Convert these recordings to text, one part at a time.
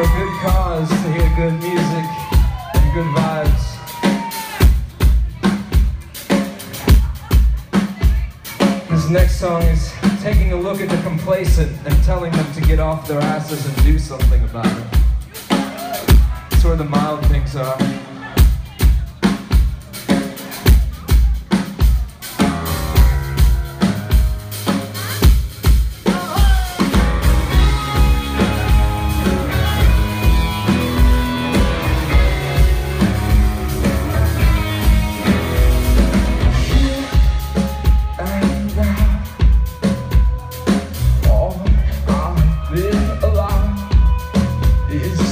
for a good cause to hear good music and good vibes. This next song is taking a look at the complacent and telling them to get off their asses and do something about it. That's where the mild things are.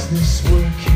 This working